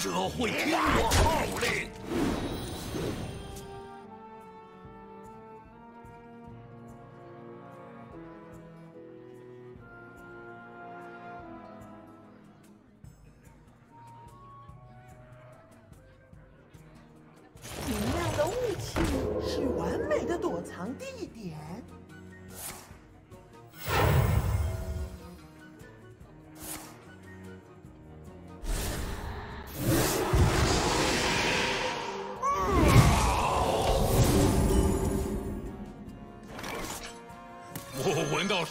者会听我号令。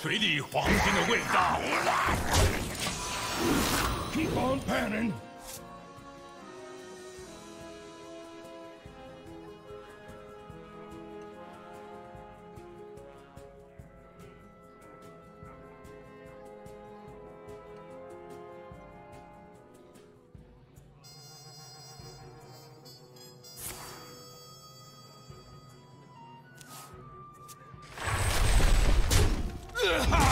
水里黄金的味道。Keep on panning. Ugh.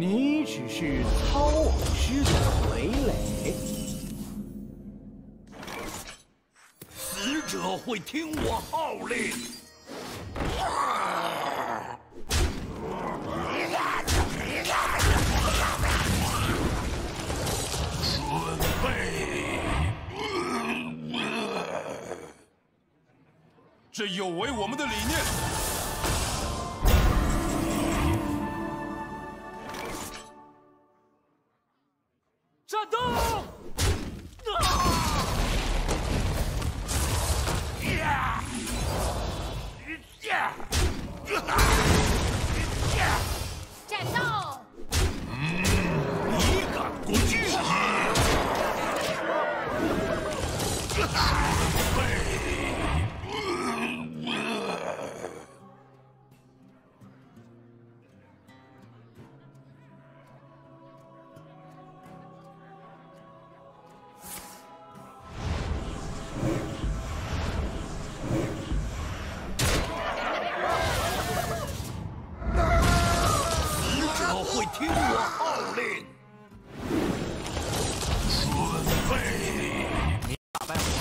你只是操偶师的傀儡。死者会听我号令。准备。这有违我们的理念。会听我号令。准备。打败我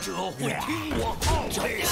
死者会听我号令。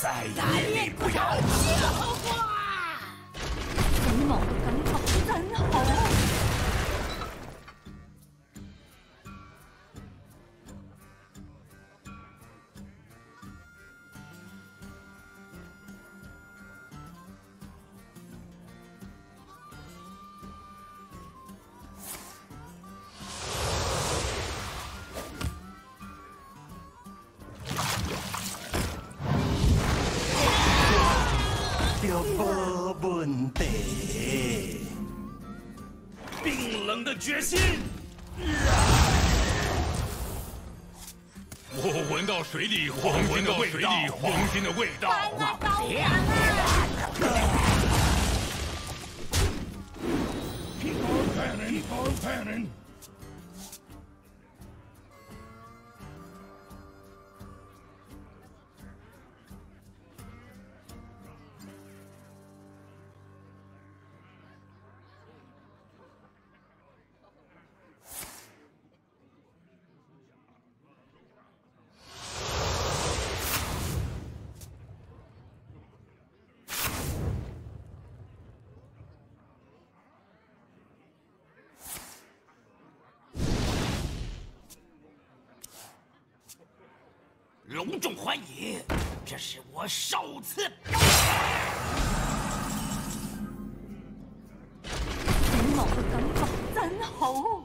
再也离不了。着问题。冰冷的决心。我闻到水里黄金的味道，黄金的味道。隆重欢迎，这是我首次表你冇嘅感覺真好。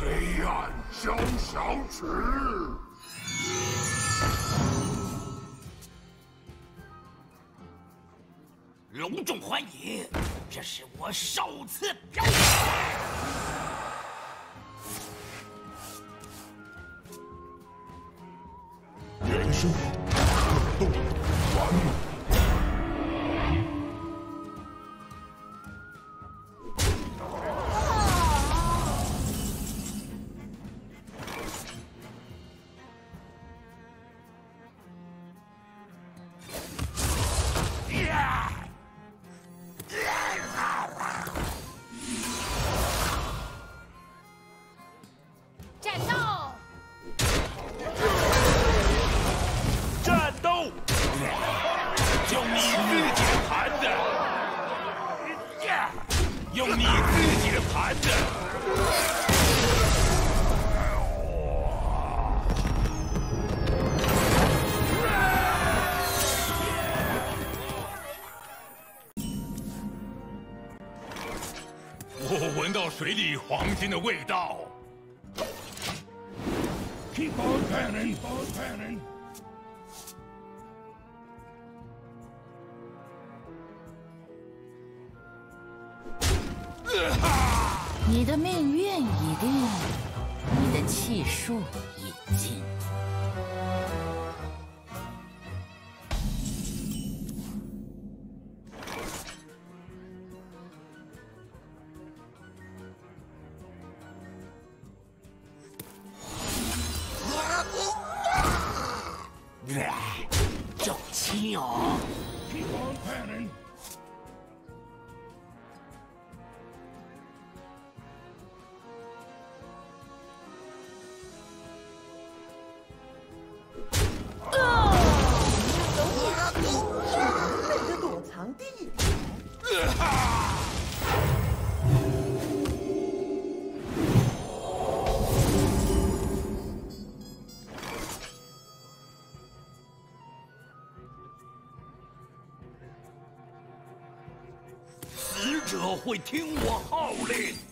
黑暗交响曲。隆重欢迎，这是我首次表演。人生可动完美。水里黄金的味道。Keep on turning, keep on turning. 你的命运已定，你的气数者会听我号令。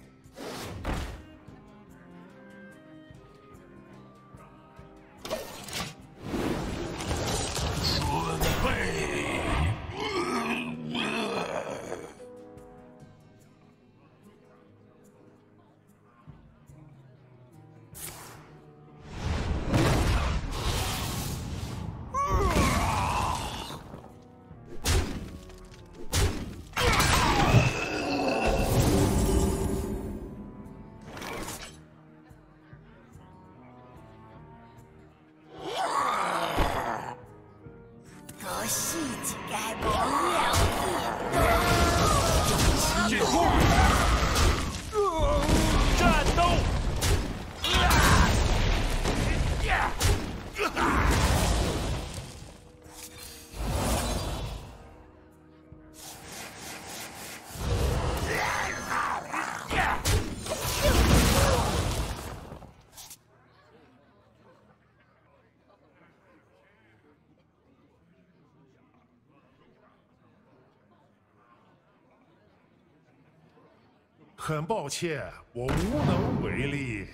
很抱歉，我无能为力。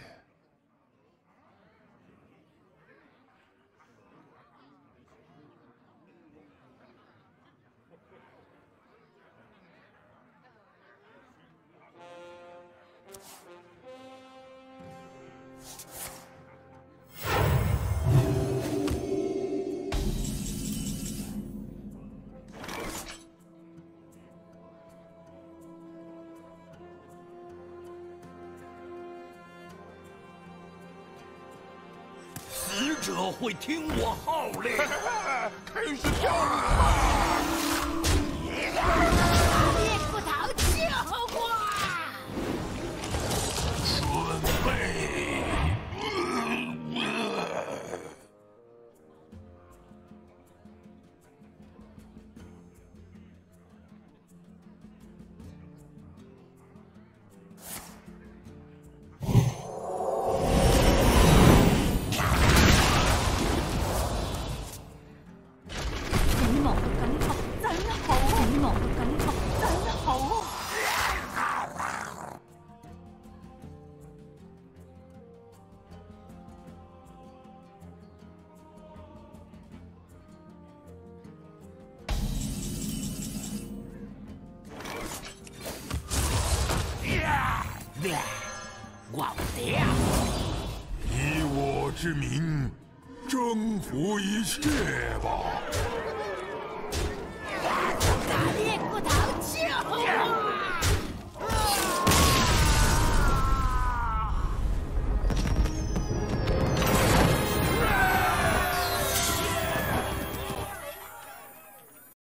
会听我号令。开始跳舞吧！忘掉！以我之名，征服一切吧！